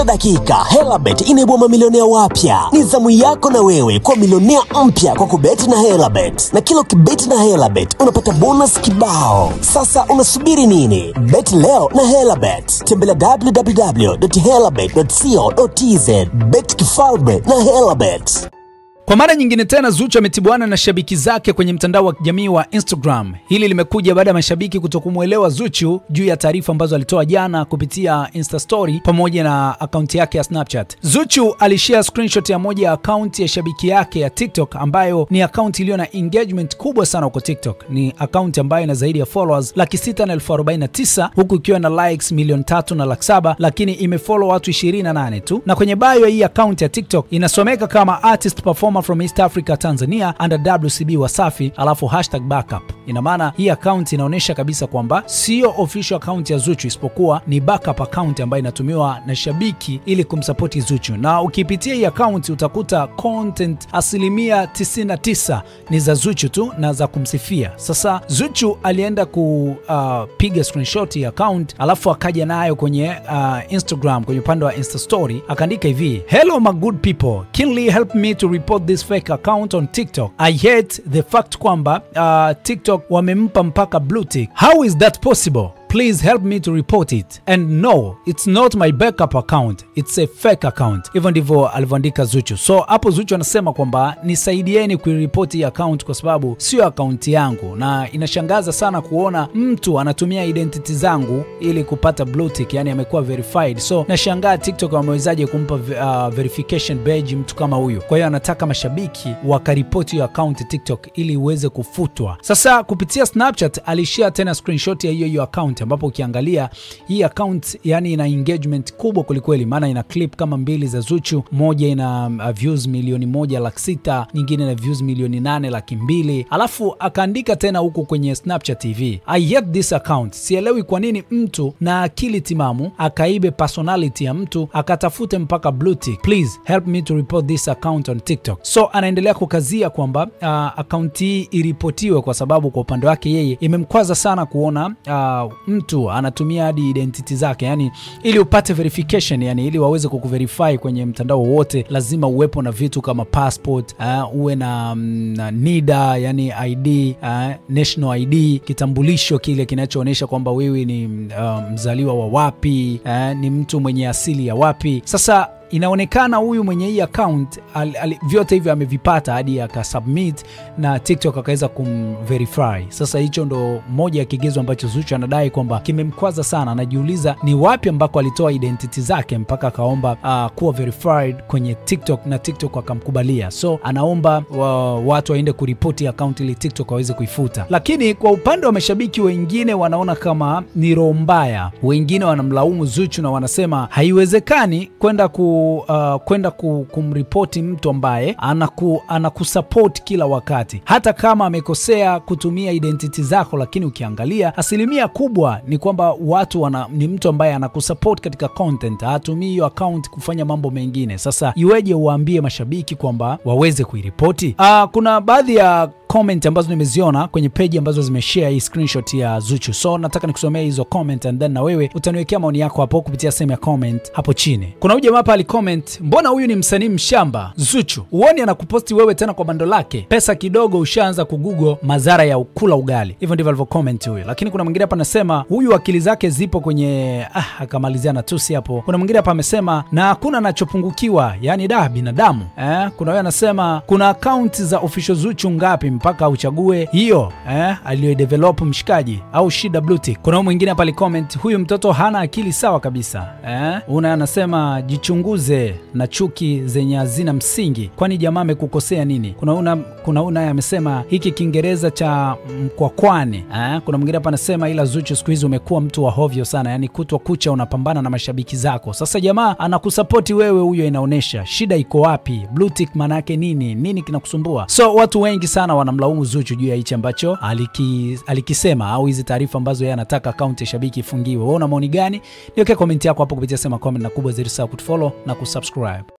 Kila dakika Helabet inaibua mamilionea wapya. Ni zamu yako na wewe kwa milionea mpya kwa kubeti na Helabet, na kila ukibeti na Helabet unapata bonus kibao. Sasa unasubiri nini? Bet leo na Helabet. Tembelea www.helabet.co.tz. Bet kifalme na Helabet. Kwa mara nyingine tena Zuchu ametibuana na shabiki zake kwenye mtandao wa kijamii wa Instagram. Hili limekuja baada ya mashabiki kutokumwelewa Zuchu juu ya taarifa ambazo alitoa jana kupitia Insta story pamoja na akaunti yake ya Snapchat. Zuchu alishare screenshot ya moja ya akaunti ya shabiki yake ya TikTok ambayo ni akaunti iliyo na engagement kubwa sana huko TikTok. Ni akaunti ambayo ina zaidi ya followers laki sita na elfu arobaini na tisa huku ikiwa na likes milioni tatu na laki saba lakini imefollow watu 28 tu, na kwenye bio ya hii akaunti ya TikTok inasomeka kama artist performer from East Africa Tanzania under WCB Wasafi alafu hashtag backup. Ina maana hii akaunti inaonyesha kabisa kwamba sio official account ya Zuchu isipokuwa ni backup account ambayo inatumiwa na shabiki ili kumsapoti Zuchu, na ukipitia hii account utakuta content asilimia 99 ni za Zuchu tu na za kumsifia. Sasa Zuchu alienda kupiga uh, screenshot ya account alafu akaja nayo kwenye uh, Instagram kwenye upande wa Insta story akaandika hivi, hello my good people kindly help me to report this fake account on TikTok. I hate the fact kwamba uh, TikTok wamempa mpaka blue tick. How is that possible? Please help me to report it. And no, it's not my backup account. It's a fake account. Hivyo ndivyo alivyoandika Zuchu. So hapo Zuchu anasema kwamba nisaidieni kuiripoti hii account kwa sababu sio account yangu, na inashangaza sana kuona mtu anatumia identity zangu ili kupata blue tick, yani amekuwa verified. So nashangaa TikTok wamewezaje kumpa uh, verification badge mtu kama huyu. Kwa hiyo anataka mashabiki wakaripoti hiyo account TikTok ili iweze kufutwa. Sasa kupitia Snapchat alishia tena screenshot ya hiyo hiyo account ambapo ukiangalia hii account yani ina engagement kubwa kwelikweli, maana ina clip kama mbili za Zuchu, moja ina uh, views milioni moja laki sita nyingine na views milioni nane laki mbili alafu akaandika tena huku kwenye Snapchat TV, I hate this account. Sielewi kwa nini mtu na akili timamu akaibe personality ya mtu akatafute mpaka blue tick. Please help me to report this account on TikTok. So anaendelea kukazia kwamba uh, akaunti hii iripotiwe kwa sababu kwa upande wake yeye imemkwaza sana kuona uh, mtu anatumia hadi identity zake, yani ili upate verification, yani ili waweze kukuverify kwenye mtandao wowote, lazima uwepo na vitu kama passport uh, uwe na, na NIDA yani ID uh, national ID, kitambulisho kile kinachoonyesha kwamba wewe ni uh, mzaliwa wa wapi uh, ni mtu mwenye asili ya wapi. Sasa inaonekana huyu mwenye hii akaunt vyote hivyo amevipata hadi akasubmit na TikTok akaweza kumverify. Sasa hicho ndo moja ya kigezo ambacho Zuchu anadai kwamba kimemkwaza sana. Anajiuliza ni wapi ambako alitoa identity zake mpaka akaomba uh, kuwa verified kwenye TikTok na TikTok akamkubalia. So anaomba wa, watu waende kuripoti account ili TikTok waweze kuifuta. Lakini kwa upande wa mashabiki wengine wanaona kama ni roho mbaya, wengine wanamlaumu Zuchu na wanasema haiwezekani kwenda ku uh, kwenda ku, kumripoti mtu ambaye anaku, anakusupport kila wakati, hata kama amekosea kutumia identity zako, lakini ukiangalia asilimia kubwa ni kwamba watu wana, ni mtu ambaye anakusupport katika content, hatumii hiyo account kufanya mambo mengine. Sasa iweje uwaambie mashabiki kwamba waweze kuiripoti? Uh, kuna baadhi ya comment ambazo nimeziona kwenye peji ambazo zimeshare hii screenshot ya Zuchu, so nataka nikusomee hizo comment and then na wewe utaniwekea maoni yako hapo kupitia sehemu ya comment hapo chini. Kuna huyu jamaa hapa alicomment, mbona huyu ni msanii mshamba Zuchu, uoni anakuposti wewe tena kwa bando lake, pesa kidogo ushaanza kugugo madhara ya ukula ugali. Hivyo ndivyo alivyo comment huyu, lakini kuna mwingine hapa anasema huyu akili zake zipo kwenye ah, akamalizia na tusi hapo. Kuna mwingine hapa amesema na hakuna anachopungukiwa, yani da binadamu eh. Kuna huyu anasema kuna akaunti za official Zuchu ngapi mpaka uchague hiyo eh, aliyodevelop mshikaji au shida bluti. Kuna mwingine pale comment, huyu mtoto hana akili sawa kabisa eh. Una anasema jichunguze na chuki zenye hazina msingi, kwani jamaa amekukosea nini? Kuna una kuna una amesema hiki Kiingereza cha mkwakwani eh. Kuna mwingine hapa anasema ila Zuchu siku hizi umekuwa mtu wa hovyo sana, yani kutwa kucha unapambana na mashabiki zako. Sasa jamaa anakusapoti wewe, huyo inaonesha shida iko wapi? Blue tick maana yake nini? Nini kinakusumbua? So watu wengi sana wanamlaumu Zuchu juu ya hichi ambacho aliki, alikisema au hizi taarifa ambazo yeye anataka akaunti ya shabiki ifungiwe. Wewe una maoni gani? Niwekee komenti yako hapo kupitia sema comment na kubwa zaidi, kutufollow na kusubscribe.